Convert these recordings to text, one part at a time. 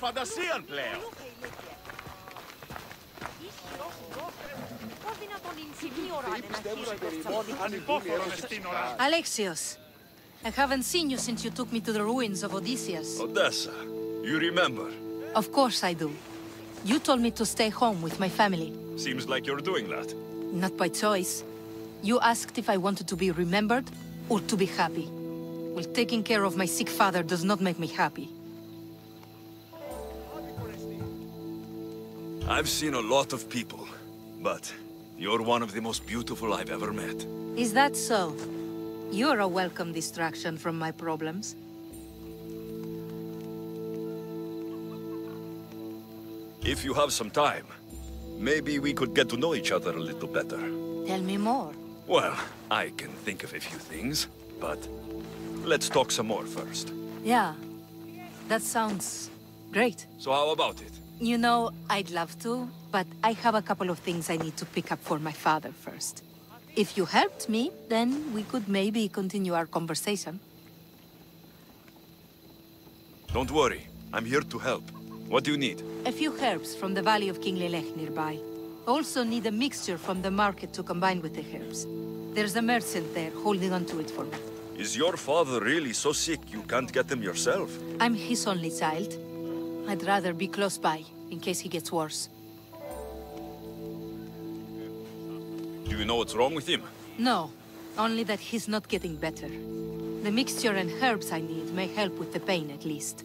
for the Alexios, I haven't seen you since you took me to the ruins of Odysseus. Odessa, you remember? Of course I do. You told me to stay home with my family. Seems like you're doing that. Not by choice. You asked if I wanted to be remembered or to be happy. Well, taking care of my sick father does not make me happy. I've seen a lot of people, but you're one of the most beautiful I've ever met. Is that so? You're a welcome distraction from my problems. If you have some time, maybe we could get to know each other a little better. Tell me more. Well, I can think of a few things, but let's talk some more first. Yeah, that sounds great. So how about it? You know, I'd love to, but I have a couple of things I need to pick up for my father first. If you helped me, then we could maybe continue our conversation. Don't worry, I'm here to help. What do you need? A few herbs from the valley of King Lelex nearby. Also need a mixture from the market to combine with the herbs. There's a merchant there holding on to it for me. Is your father really so sick you can't get them yourself? I'm his only child. I'd rather be close by, in case he gets worse. Do you know what's wrong with him? No, only that he's not getting better. The mixture and herbs I need may help with the pain at least.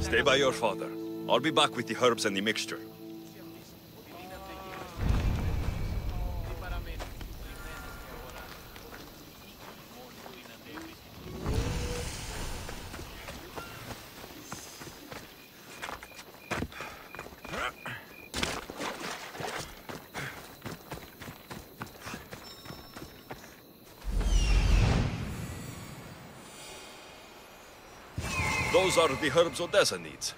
Stay by your father. I'll be back with the herbs and the mixture. Those are the herbs Odessa needs.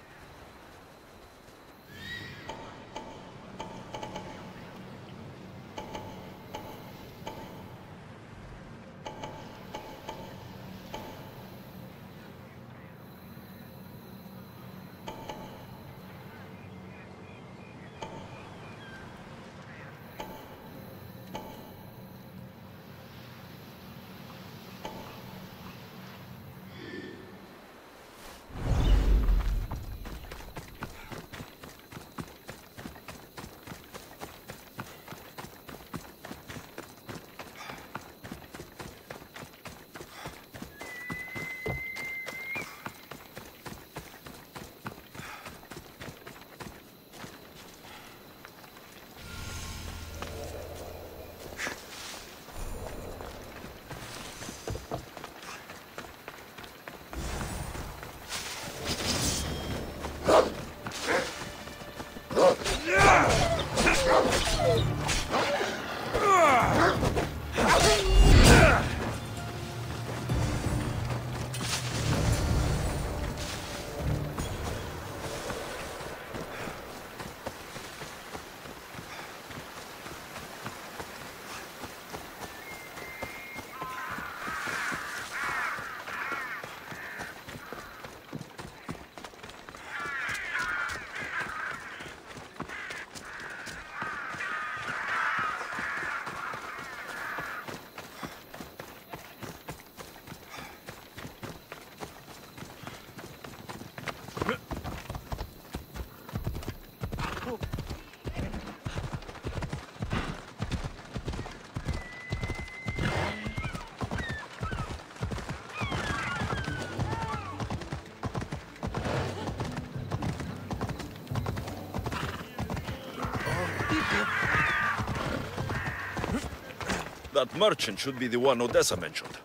That merchant should be the one Odessa mentioned.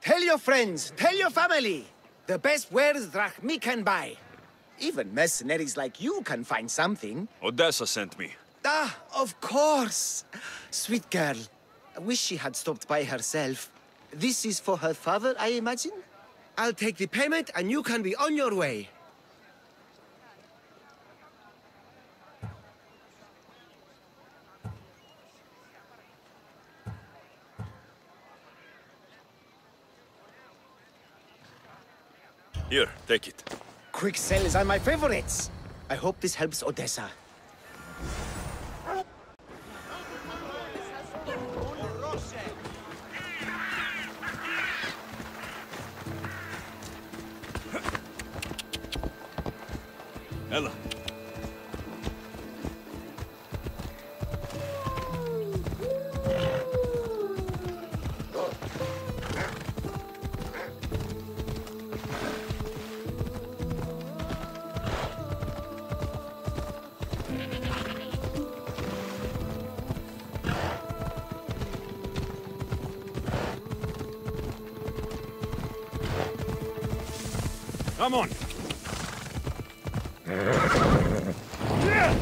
Tell your friends, tell your family. The best wares Drachmae can buy. Even mercenaries like you can find something. Odessa sent me. Ah, of course. Sweet girl. I wish she had stopped by herself. This is for her father, I imagine? I'll take the payment and you can be on your way. Here, take it. Quick sales are my favorites. I hope this helps Odessa. Ella. Come on. Ella,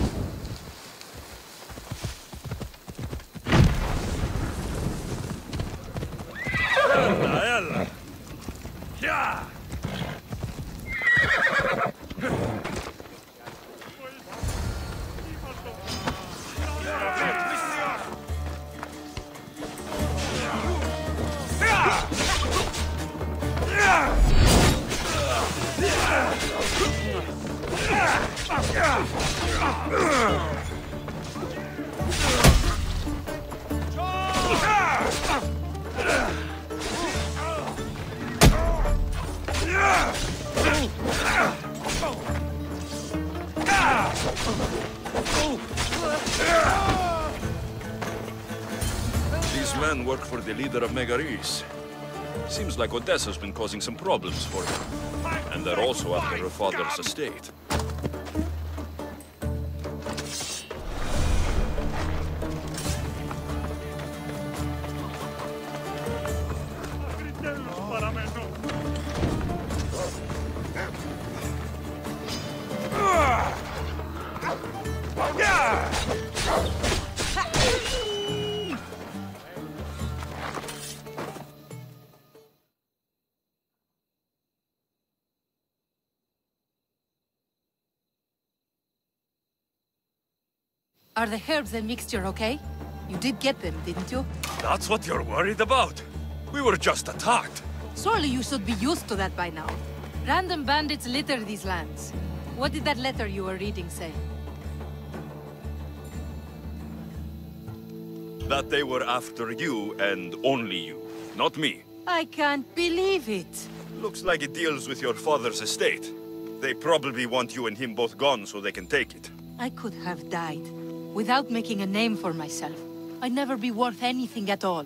of Megaris. Seems like Odessa's been causing some problems for them. And they're also after her father's estate. Are the herbs and mixture okay? You did get them, didn't you? That's what you're worried about? We were just attacked. Surely you should be used to that by now. Random bandits litter these lands. What did that letter you were reading say? That they were after you and only you, not me. I can't believe it. Looks like it deals with your father's estate. They probably want you and him both gone so they can take it. I could have died without making a name for myself. I'd never be worth anything at all.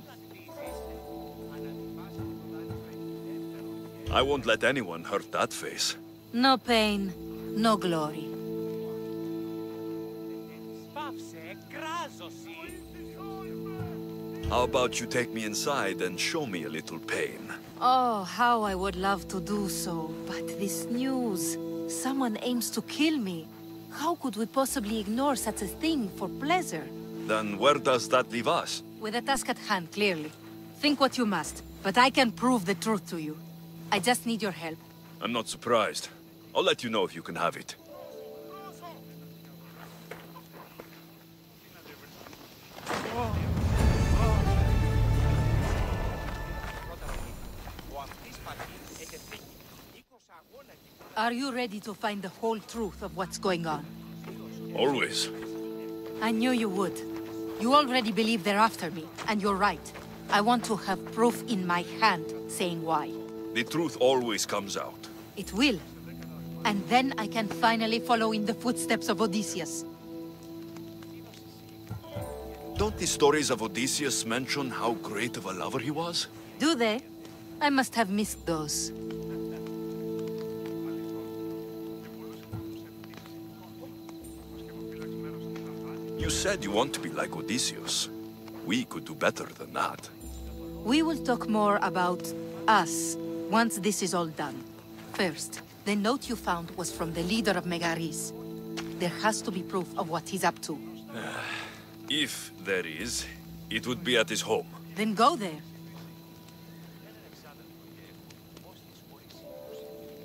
I won't let anyone hurt that face. No pain, no glory. How about you take me inside and show me a little pain? Oh, how I would love to do so. But this news... Someone aims to kill me. How could we possibly ignore such a thing for pleasure? Then where does that leave us? With a task at hand, clearly. Think what you must, but I can prove the truth to you. I just need your help. I'm not surprised. I'll let you know if you can have it. Are you ready to find the whole truth of what's going on? Always. I knew you would. You already believe they're after me, and you're right. I want to have proof in my hand saying why. The truth always comes out. It will. And then I can finally follow in the footsteps of Odysseus. Don't the stories of Odysseus mention how great of a lover he was? Do they? I must have missed those. You said you want to be like Odysseus. We could do better than that. We will talk more about us once this is all done. First, the note you found was from the leader of Megaris. There has to be proof of what he's up to. If there is, it would be at his home. Then go there.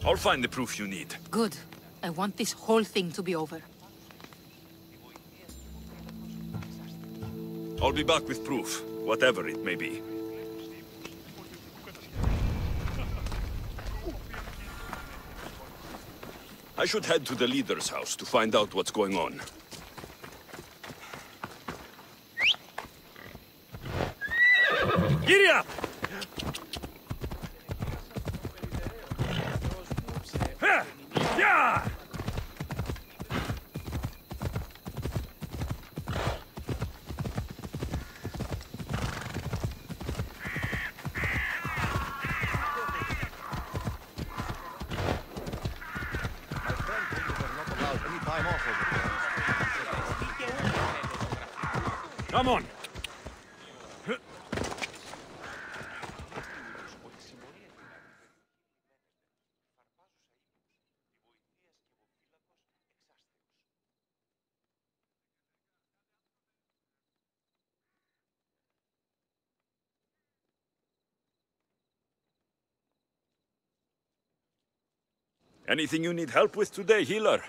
I'll find the proof you need. Good. I want this whole thing to be over. I'll be back with proof, whatever it may be. I should head to the leader's house to find out what's going on. Giddy up! Ha! Yeah! Come on! Anything you need help with today, healer?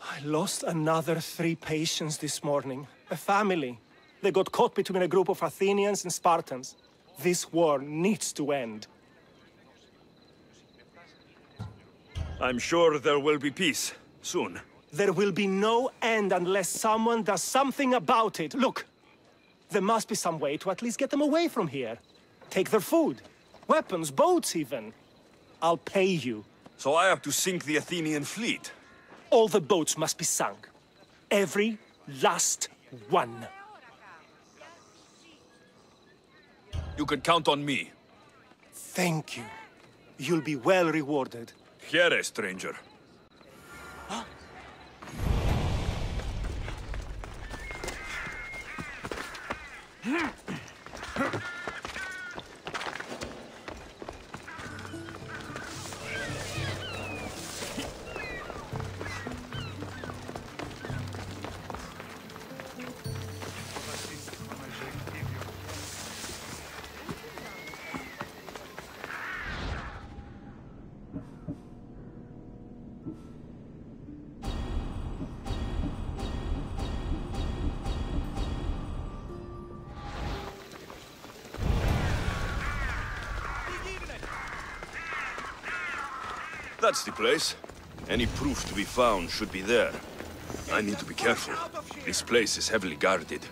I lost another three patients this morning. A family. They got caught between a group of Athenians and Spartans. This war needs to end. I'm sure there will be peace soon. There will be no end unless someone does something about it. Look, there must be some way to at least get them away from here. Take their food, weapons, boats even. I'll pay you. So I have to sink the Athenian fleet. All the boats must be sunk. Every last one. You can count on me. Thank you. You'll be well rewarded. Here, eh, stranger. That's the place. Any proof to be found should be there. I need to be careful. This place is heavily guarded.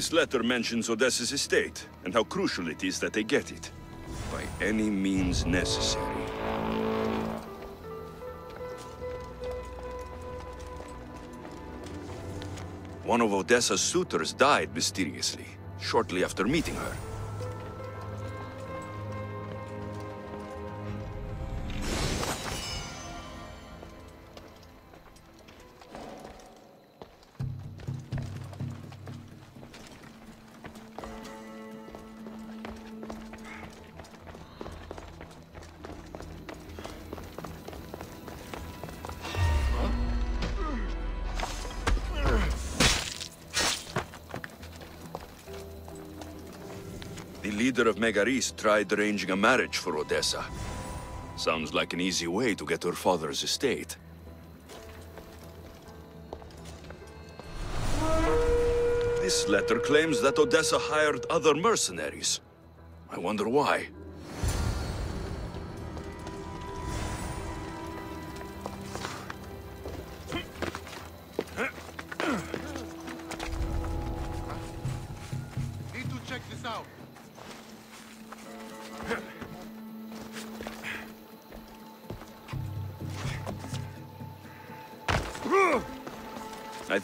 This letter mentions Odessa's estate, and how crucial it is that they get it. By any means necessary. One of Odessa's suitors died mysteriously, shortly after meeting her. Megaris tried arranging a marriage for Odessa. Sounds like an easy way to get her father's estate. This letter claims that Odessa hired other mercenaries. I wonder why.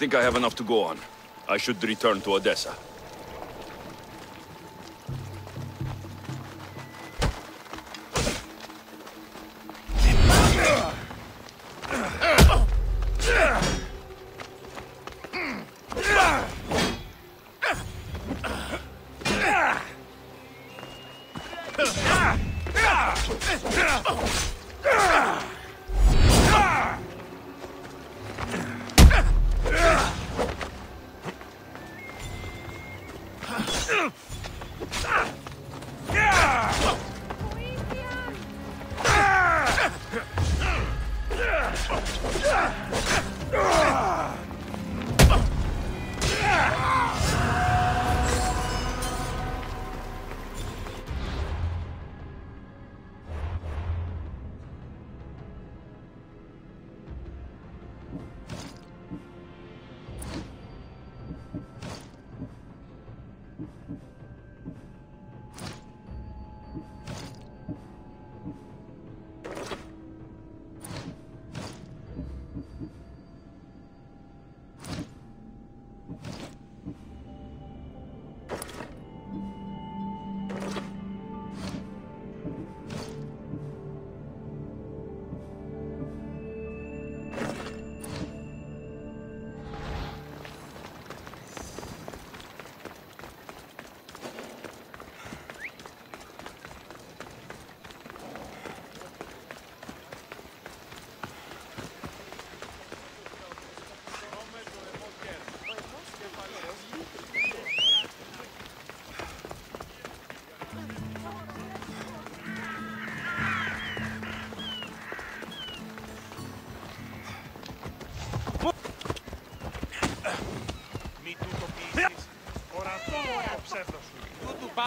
Think I have enough to go on. I should return to Odessa.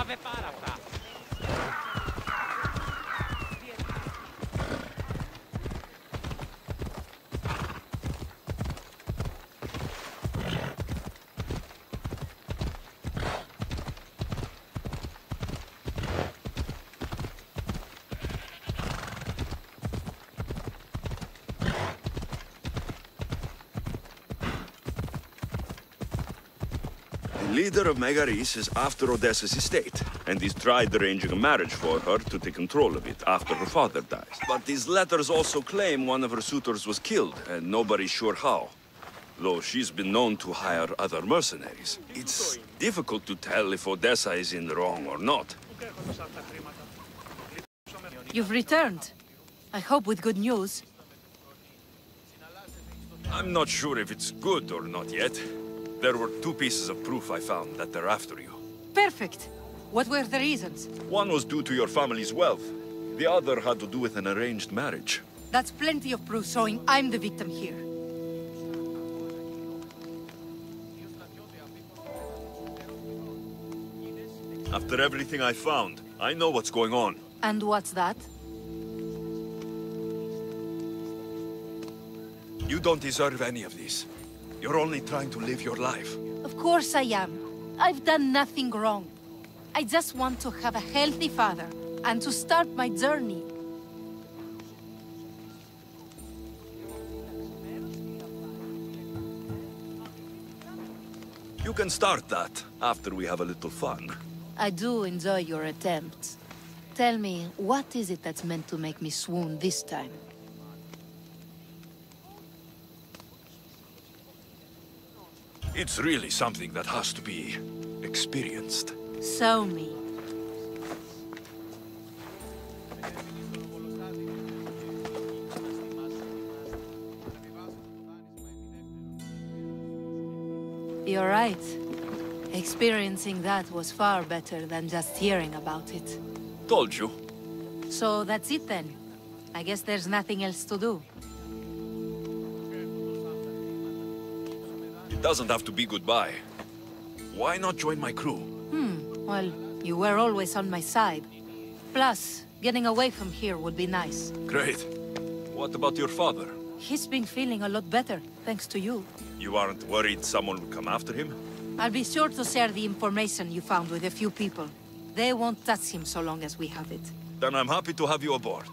ve para, pa. Leader of Megaris is after Odessa's estate, and he's tried arranging a marriage for her to take control of it after her father dies. But these letters also claim one of her suitors was killed, and nobody's sure how. Though she's been known to hire other mercenaries. It's difficult to tell if Odessa is in the wrong or not. You've returned. I hope with good news. I'm not sure if it's good or not yet. There were two pieces of proof I found that they're after you. Perfect. What were the reasons? One was due to your family's wealth. The other had to do with an arranged marriage. That's plenty of proof showing I'm the victim here. After everything I found, I know what's going on. And what's that? You don't deserve any of this. You're only trying to live your life. Of course I am. I've done nothing wrong. I just want to have a healthy father and to start my journey. You can start that after we have a little fun. I do enjoy your attempts. Tell me, what is it that's meant to make me swoon this time? It's really something that has to be experienced. So me. You're right. Experiencing that was far better than just hearing about it. Told you. So that's it then. I guess there's nothing else to do. It doesn't have to be goodbye. Why not join my crew? Hmm, well, you were always on my side. Plus, getting away from here would be nice. Great. What about your father? He's been feeling a lot better, thanks to you. You aren't worried someone would come after him? I'll be sure to share the information you found with a few people. They won't touch him so long as we have it. Then I'm happy to have you aboard.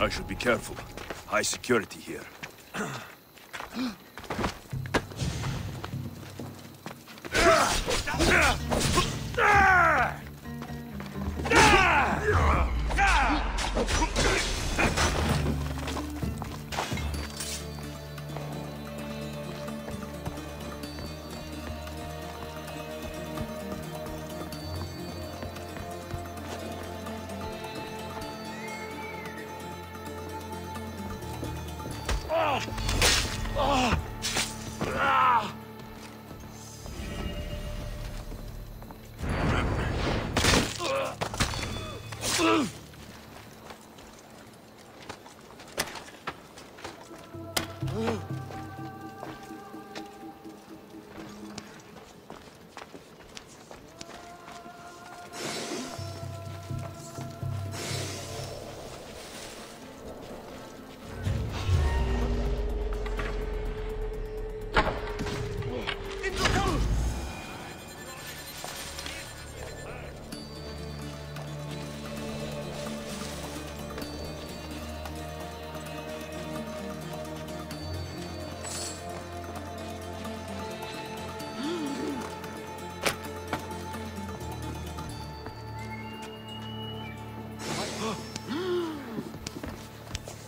I should be careful. High security here.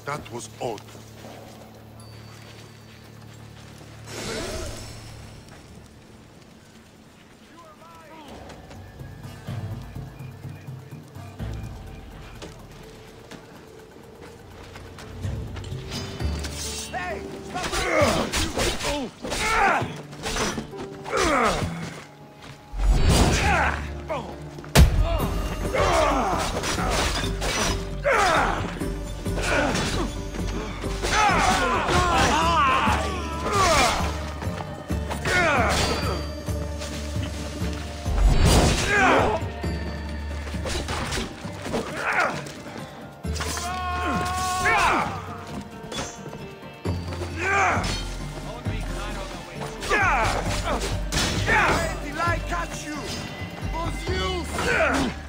That was odd. Ugh!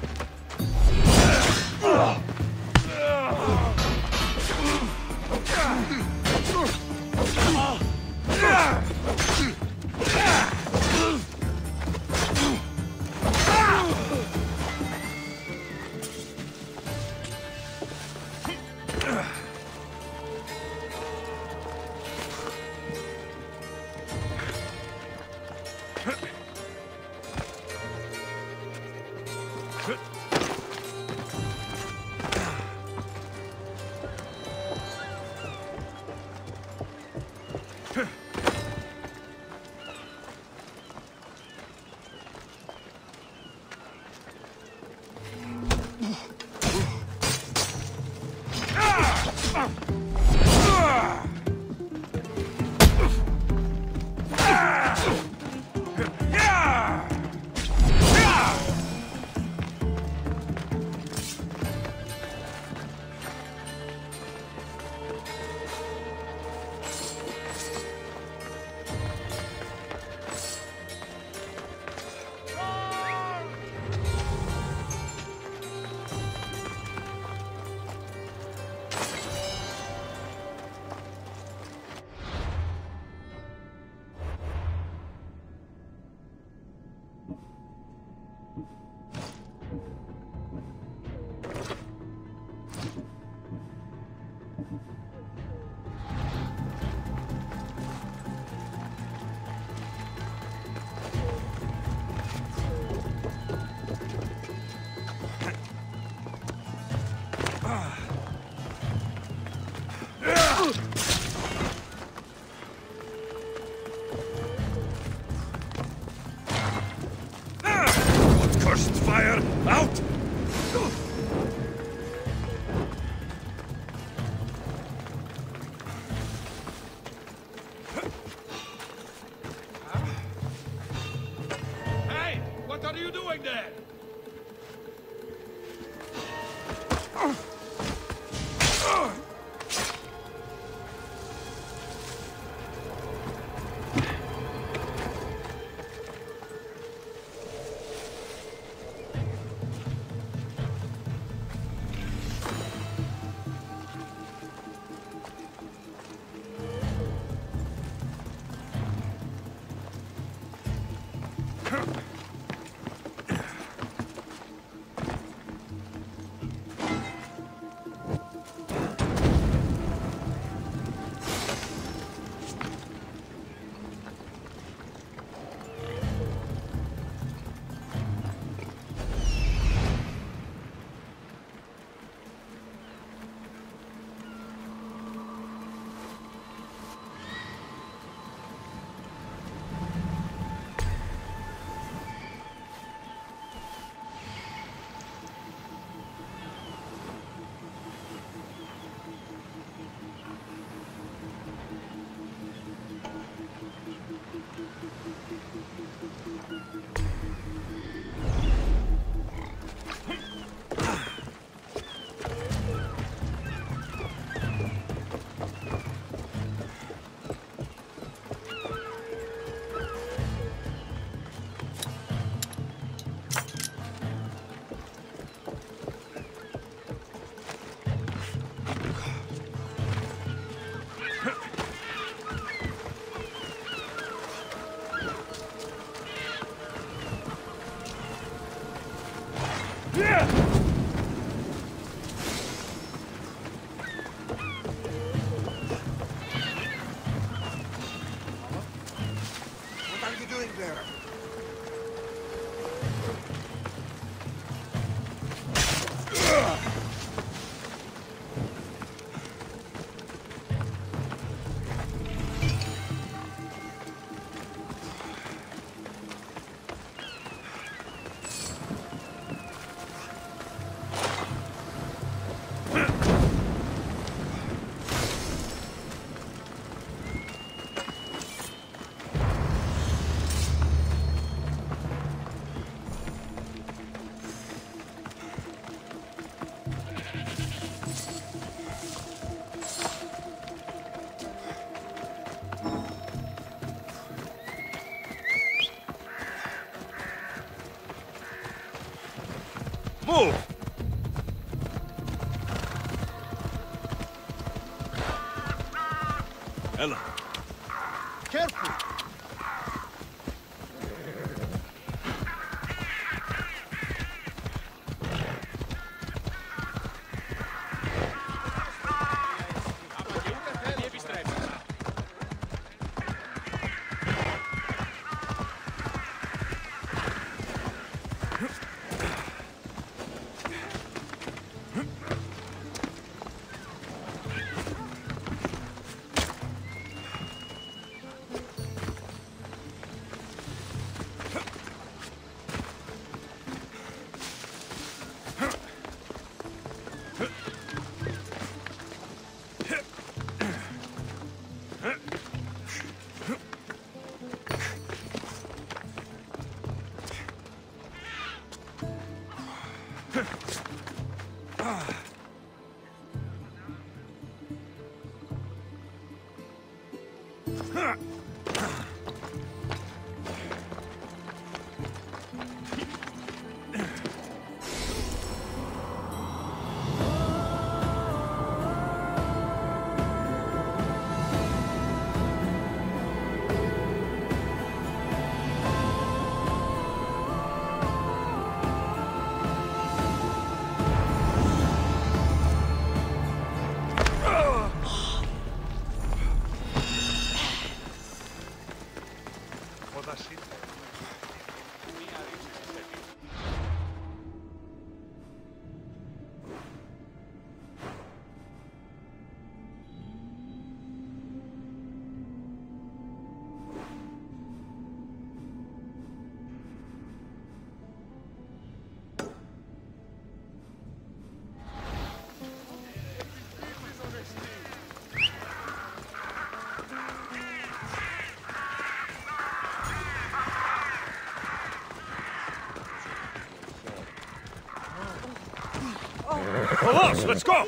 Close, let's go!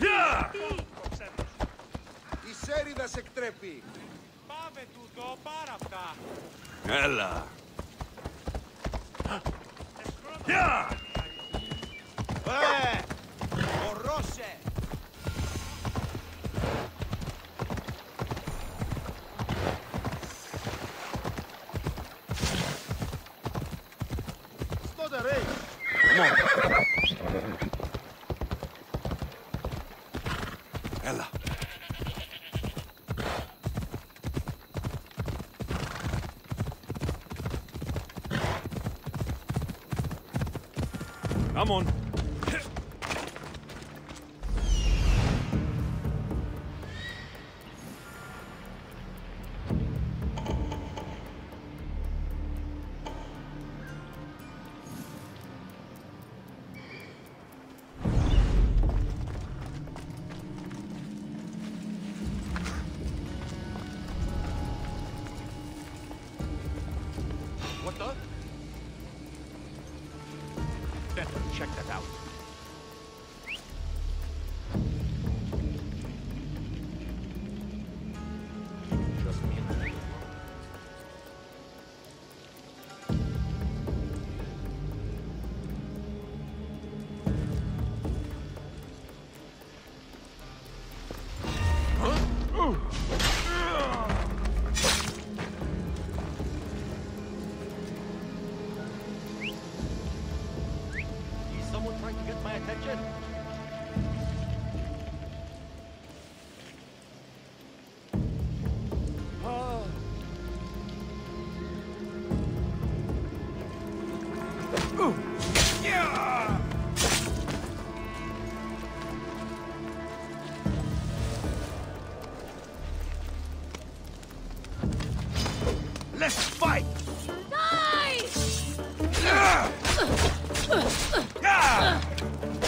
Yeah! Η σέριδα σε εκτρέπει! Πάμε τούτο, πάρα αυτά. Ella. Yeah!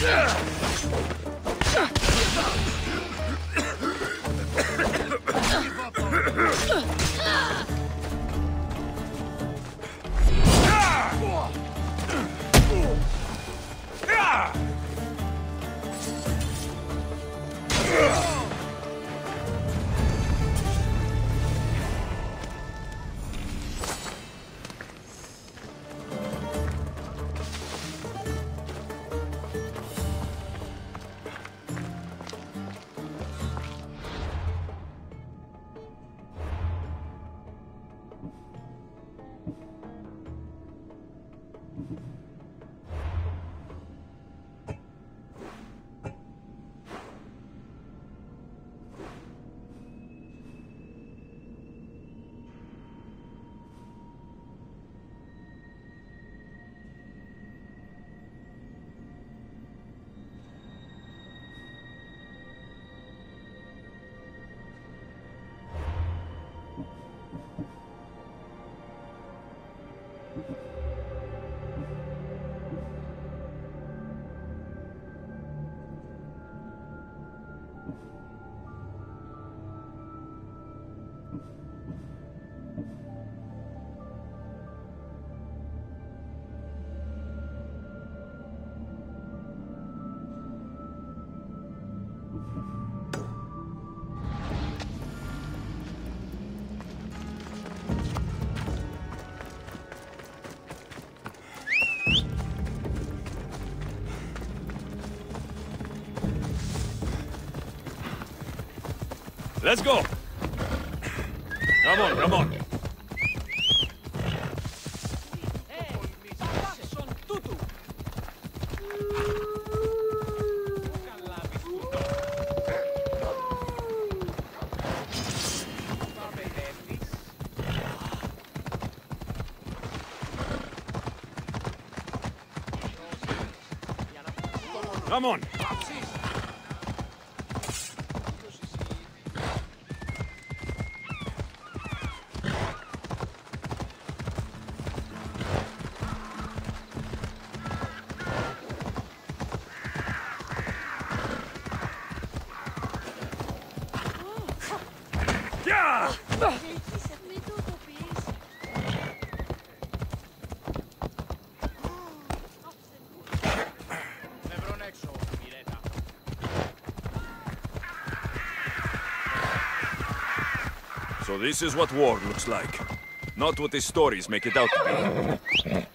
Yeah! Let's go! Come on, come on. This is what war looks like. Not what the stories make it out to be.